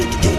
do, do, do.